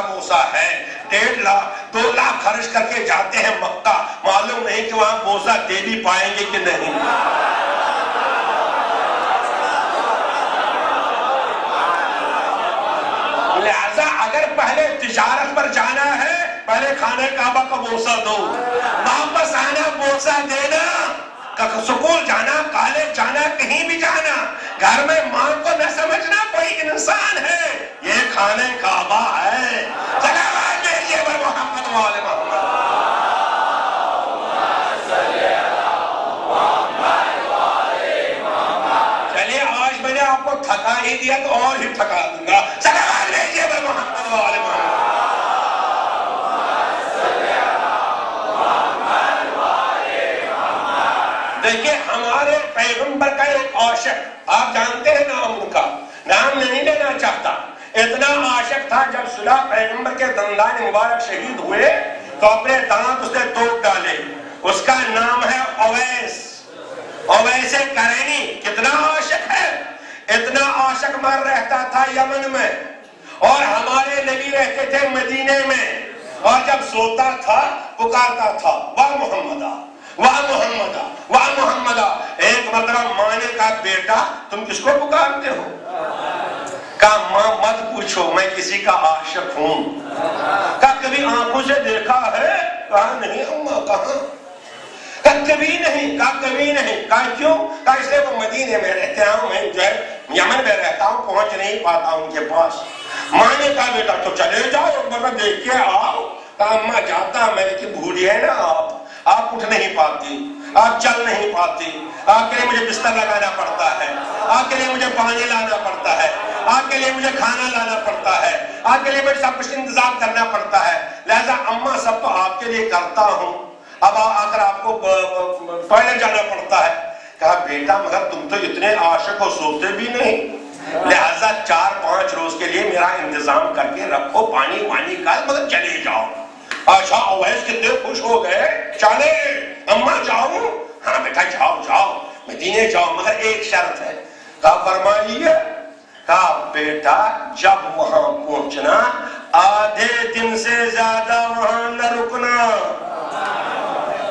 का बोसा है। डेढ़ लाख, दो लाख खर्च करके जाते हैं मक्का। मालूम नहीं कि वहाँ बोसा दे भी पाएँगे कि नहीं। लिहाजा अगर पहले तिजारत पर जाना है, पहले खाने काबा का बोसा दो। वापस आना बोसा देना। स्कूल जाना, कॉलेज जाना, कहीं भी जाना। घर में माँ को न समझना, कोई इंसान है। ये खाने काबा है। मोहम्मद चलिए, आज मैंने आपको थका ही दिया तो और ही थका दूँगा। भेजिए बर मोहम्मद वाले देखिए हमारे पैगंबर का एक आशक आप जानते हैं नाम उनका। नाम नहीं लेना चाहता। इतना आशक था जब सुलह पैगंबर के दंदान मुबारक शहीद हुए तो अपने दांत उसने तोड़ डाले। उसका नाम है ओवैस ओवैस करैनी। कितना आशक है। इतना आशक मर रहता था यमन में। और हमारे नबी रहते थे मदीने में। और जब सोता था, पुकारता था, वाह मोहम्मदा। वाह मोहम्मदा वाह मोहम्मदा, एक मतलब माने का बेटा, तुम किसको पुकारते हो? का माँ मत पूछो, मैं किसी का आशिक हूँ। का कभी आँखों से देखा है? कहा नहीं अम्मा, कहा? कभी नहीं, का कभी नहीं, का क्यों? का इसलिए वो मदीने में रहते हैं, मैं जो है, यमन में रहता हूँ, पहुँच नहीं पाता उनके पास। माने का बेटा तो चले जाओ मतलब देख के आओ। का अम्मा जाता मैं कि है ना आप। आप उठ नहीं पाती, आप चल नहीं पाती। आपके लिए मुझे बिस्तर लगाना पड़ता है आपके लिए मुझे पानी लाना पड़ता है आपके लिए मुझे खाना लाना पड़ता है आपके लिए मुझे सब कुछ इंतज़ाम करना पड़ता है। लिहाजा अम्मा सब तो आपके लिए करता हूँ। अब आकर आपको टॉयलेट जाना पड़ता है। कहा, बेटा, मगर तुम तो इतने आशक हो, सोते भी नहीं। लिहाजा चार पाँच रोज के लिए मेरा इंतज़ाम करके रखो पानी वानी का मगर चले जाओ। अच्छा अवैस कितने खुश हो गए। चले अम्मा जाओ हाँ बेटा, जाओ जाओ। मदीने जाओ मगर एक शर्त है। कहा, फरमाइए, कहा, बेटा, जब वहाँ पहुँचना, आधे दिन से ज़्यादा वहाँ न रुकना।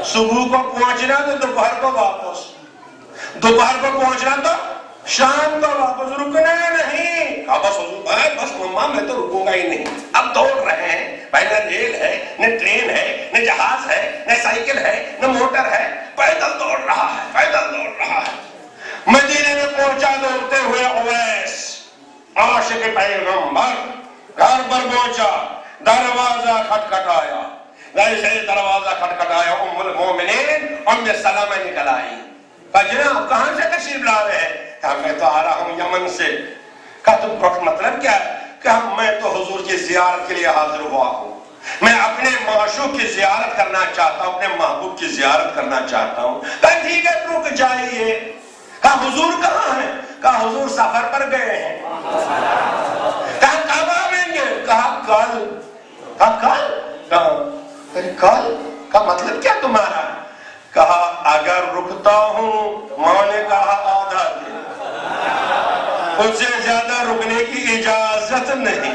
सुबह को पहुँचना तो दोपहर को वापस। दोपहर को पहुँचना तो शाम को वापस रुकना नहीं। अब बस बस मम्मा मैं तो रुकूँगा ही नहीं। अब दौड़ रहे हैं भाई न रेल है, न ट्रेन है, न जहाज़ है, न साइकिल है, न मोटर है। पैदल दौड़ रहा है, पैदल दौड़ रहा है। मदीने में पहुँचा दौड़ते हुए ओवैस आशिक पैगंबर, घर पर पहुँचा, दरवाज़ा खटखटाया। जैसे दरवाज़ा खटखटाया उम्मुल मोमिनीन उम्मे सलामा निकल आई। जनाब कहाँ से तशरीफ़ ला रहे हैं? कहा मैं तो आ रहा हूँ यमन से। कहा, तुम मतलब क्या कहा, मैं तो हुजूर की जियारत के लिए हाजिर हुआ हूँ। मैं अपने माशूक की जियारत करना चाहता हूँ, अपने महबूब की जियारत करना चाहता हूँ। कहा, ठीक है, रुक जाइए। कहा, हुजूर कहाँ है? कहा, हुजूर सफ़र पर गए हैं। कहा, कब आवेंगे? कहा, कल। कहा कल? कहा, कल? का मतलब क्या तुम्हारा? कहा, अगर रुकता हूँ, माँ ने कहा आधा दिन। उससे ज़्यादा रुकने की इजाज़त नहीं।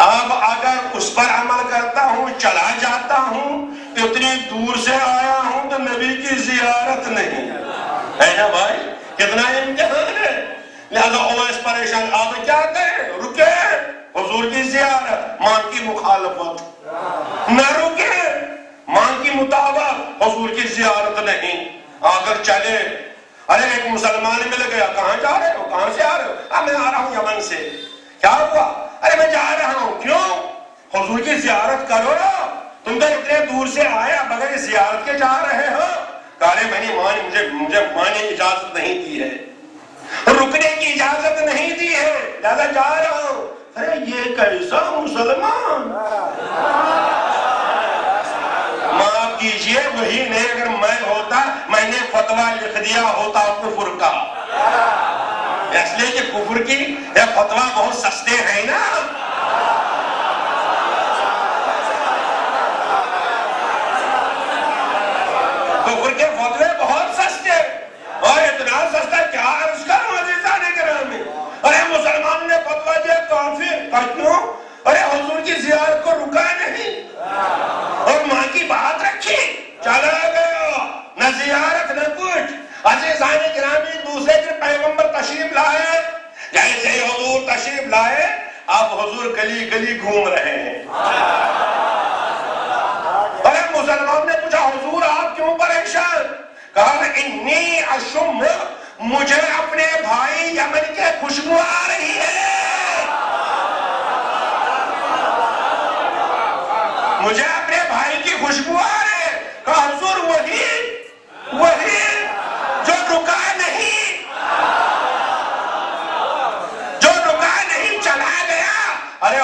अब अगर उस पर अमल करता हूँ, चला जाता हूँ इतनी दूर से आया हूँ तो नबी की जियारत नहीं। है ना भाई? कितना इम्तिहान है। लिहाजा परेशान। आप क्या करें? रुके। हुजूर की जियारत, माँ की मुखालफत। न रुके। की मुताबिक हुजूर की जियारत नहीं। आकर चले। अरे एक मुसलमान मिल गया। कहाँ जा रहे हो? कहाँ से आ रहे हो? आ, मैं आ रहा हूँ यमन से। क्या हुआ? अरे मैं जा रहा हूँ। क्यों? हुजूर की जियारत करो ना। तुम तो इतने दूर से आया बगैर जियारत के जा रहे हो काले मैंने माँ ने मुझे मुझे माँ ने इजाज़त नहीं दी है। रुकने की इजाज़त नहीं दी है। दादा जा रहा हूँ। अरे ये कैसा मुसलमान माफ़ कीजिए वही नहीं अगर मैं होता मैंने दिया होता कुफुर का। इसलिए कि कुफुर की यह फतवा बहुत सस्ते हैं ना। कुफुर के फतवे बहुत सस्ते और इतना सस्ता ग्रामी दूसरे दिन पैगंबर तशरीफ़ लाए। जैसे हजूर तशरीफ़ लाए। आप हजूर गली गली घूम रहे हैं। अरे मुसलमान ने पूछा, हजूर, आप क्यों परेशान? कहा, इन्नी अशुभ मुझे अपने भाई यमन के खुशबू आ रही है। मुझे अपने भाई की खुशबू आ रही है। हजूर, वही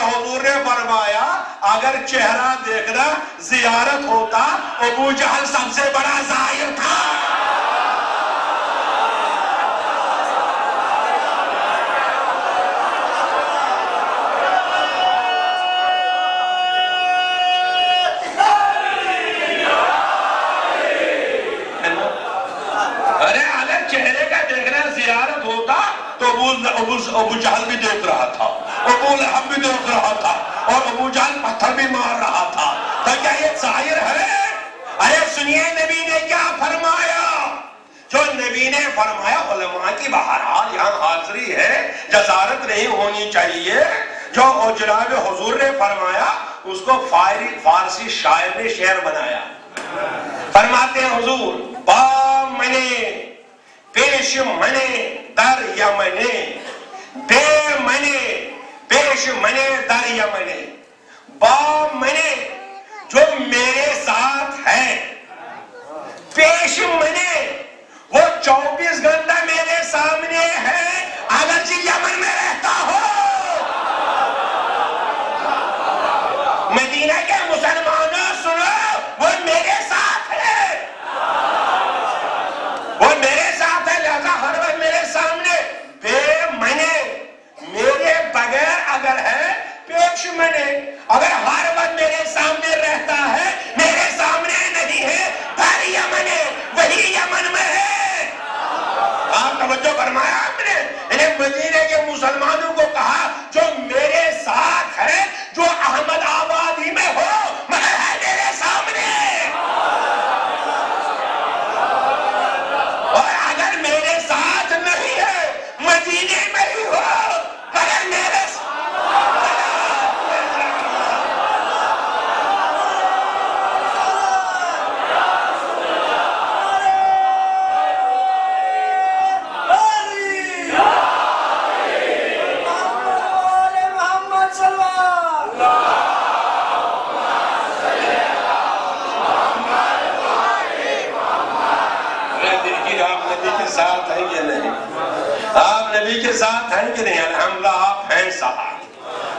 हुजूर ने फरमाया अगर चेहरा देखना जियारत होता, अबू जहल सबसे बड़ा ज़ाहिर था। अबू जहल भी देख रहा था। अबू लहब भी देख रहा था और अबू जहल पत्थर भी मार रहा था। तो क्या ये ज़ाहिर है? अरे सुनिए नबी ने क्या फरमाया? जो नबी ने फरमाया की बहरहाल यहाँ हाजिरी है, जसारत नहीं होनी चाहिए। जो जनाब हुजूर ने फरमाया, उसको फायरी, फारसी शायर ने शेर बनाया। फरमाते हैं, हुजूर बा मने, पेश मने, दर यमने बे मने पेश मने दारिया मने। बा मने, जो मेरे साथ है। पेश मने, वो 24 घंटा मेरे सामने है। अगर जी यमन में रहता हो। के साथ है कि नहीं? अलहमला आप हैं साथ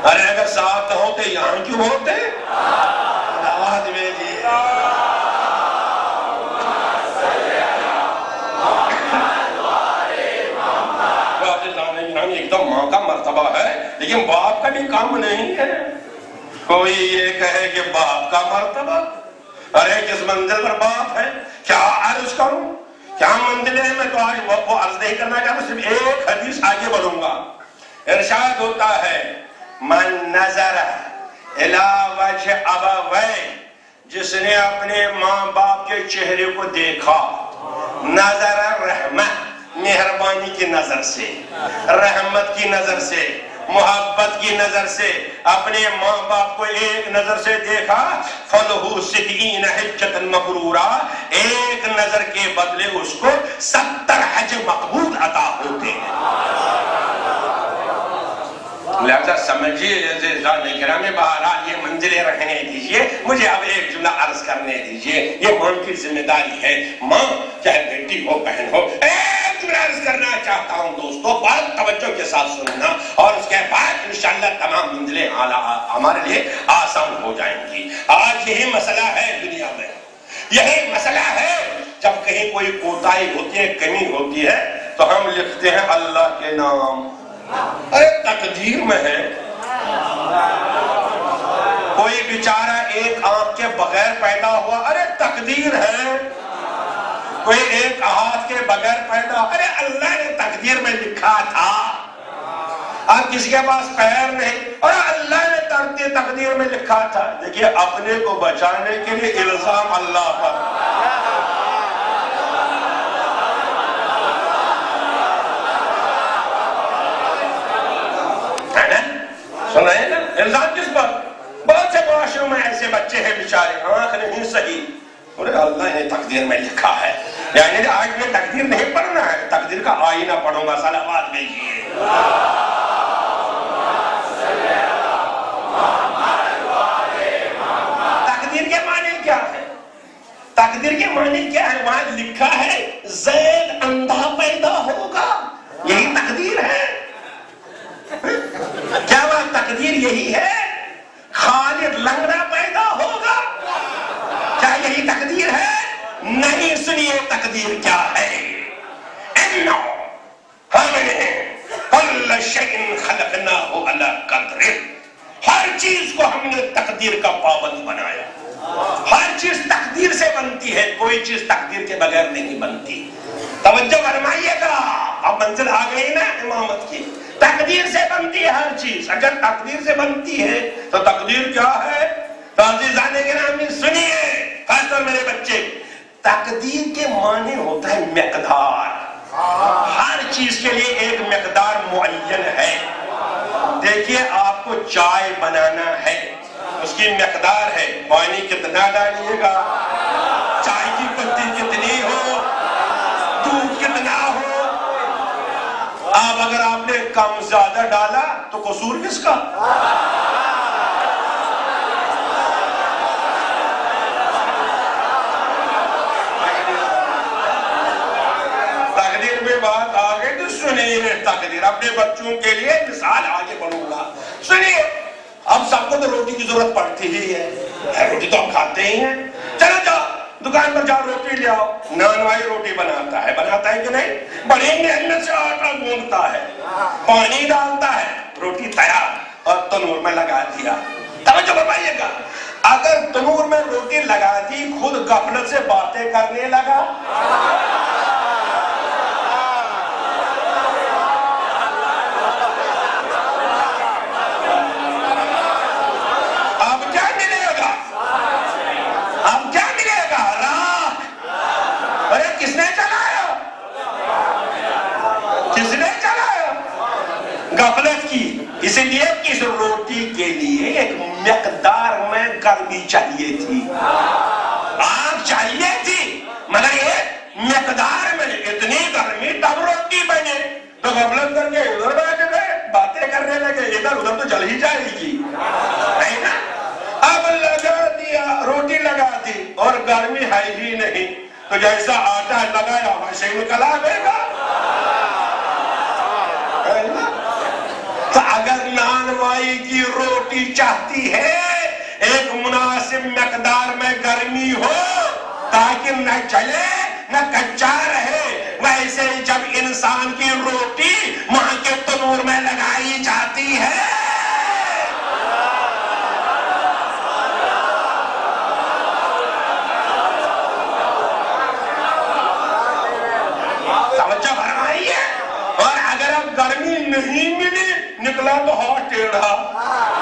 अरे अगर साथ न होते, यहाँ क्यों होते? जी। एकदम माँ का मर्तबा है, लेकिन बाप का भी काम नहीं है। कोई ये कहे कि बाप का मर्तबा? अरे किस मंजिल पर बाप है? क्या अर्ज़ करूँ? क्या मंजिल है मैं तो आज वो, अर्ज़ नहीं करना चाहता सिर्फ़ एक हदीस आगे बढ़ूँगा। इरशाद होता है मन नज़र जिसने अपने माँ बाप के चेहरे को देखा। नज़र रहमत मेहरबानी की नज़र से रहमत की नज़र से। मोहब्बत की नज़र से, अपने माँ बाप को एक नज़र से देखा हिज्जतन मकरूरा एक नज़र के बदले उसको सत्तर हज मकबूल अता होते हैं। लिहाजा समझिए में बहरहाल ये मंजिलें रहने दीजिए। मुझे अब एक जुमला अर्ज़ करने दीजिए। ये माँ की ज़िम्मेदारी है? माँ, चाहे बेटी हो, बहन हो एक जुमला करना चाहता हूँ दोस्तों बहुत तवज्जो के साथ सुनना और उसके बाद इंशाल्लाह तमाम मंजिलें हमारे लिए आसान हो जाएँगी। आज यही मसला है दुनिया में। यही मसला है, जब कहीं कोई कोताही होती है, कमी होती है तो हम लिखते हैं अल्लाह के नाम। अरे, तकदीर में है। कोई बेचारा एक आँख के बगैर पैदा हुआ, अरे, तकदीर है। कोई एक हाथ के बगैर पैदा अरे अल्लाह ने तकदीर में लिखा था। अब किसी के पास पैर नहीं, और अल्लाह ने तकदीर तकदीर में लिखा था। देखिए, अपने को बचाने के लिए इल्ज़ाम अल्लाह पर। ना? सुन इल्ज़ाम किस पर? बहुत से मुआशरों में ऐसे बच्चे हैं बेचारे आँख नहीं, सही। बोले अल्लाह ने तकदीर में लिखा है। यानी आज में तकदीर नहीं पढ़ना है, तकदीर का आईना पढ़ूँगा सलावाद भेजिए तकदीर के माने क्या है? तकदीर के माने क्या है? वहाँ लिखा है, जैद अंधा पैदा होगा। यही तकदीर है। क्या वह तकदीर यही है खालिद लंगड़ा पैदा होगा क्या यही तकदीर है सुनिए तकदीर क्या है? हमने शैइन खलकनाहु अला कद्र। हर चीज़ को हमने तकदीर का पाबंद बनाया। हर चीज़ तकदीर से बनती है, कोई चीज़ तकदीर के बगैर नहीं बनती। तवज्जो फरमाइएगा। अब मंजिल आ गई ना इमामत की। तकदीर से बनती है हर चीज़। अगर तकदीर से बनती है तो तकदीर क्या है? तो अजीजाने के नाम सुनिए, खासतौर मेरे बच्चे। तकदीर के माने होता है मकदार। हर चीज़ के लिए एक मकदार मुअय्यन है। देखिए, आपको चाय बनाना है। उसकी मकदार है। पानी कितना डालिएगा? चाय की पत्ती कितनी हो? दूध कितना हो? अब अगर आपने कम ज़्यादा डाला तो कसूर किसका तकदीर में बात आ गई तो सुनिए तकदीर अपने बच्चों के लिए मिसाल आगे बढ़ूँगा। सुनिए अब सबको तो रोटी की ज़रूरत पड़ती ही है। रोटी तो हम खाते ही हैं। चलो जाओ, दुकान पर जाओ, रोटी ले आओ। नान वाली रोटी बनाता है। बनाता है कि नहीं? बड़ी मेहनत से आटा गूंदता है। पानी डालता है। रोटी तैयार। और तनूर में लगा दिया। तवज्जो बताइएगा अगर तनूर में रोटी लगा दी, खुद गफलत से बातें करने लगा अब क्या मिलेगा अब क्या मिलेगा राख अरे किसने चलाया किसने चलाया गफलत की इसलिए किस रोटी के लिए एक मकदार में गर्मी चाहिए थी आग चाहिए थी मगर ये मकदार में इतनी गर्मी तब रोटी बने तो गफलत करके उधर बैठ गए, बातें करने लगे। इधर उधर तो जल ही जाएगी। नहीं ना? अब लगा दिया, रोटी लगा दी, और गर्मी है ही नहीं। तो जैसा आटा लगाया, वैसे ही निकल ना? तो अगर नानवाई की रोटी चाहती है, एक मुनासिब मकदार में गर्मी हो, ताकि न चले न कच्चा रहे, वैसे जब इंसान की रोटी निकला तो हाथ टेढ़ा।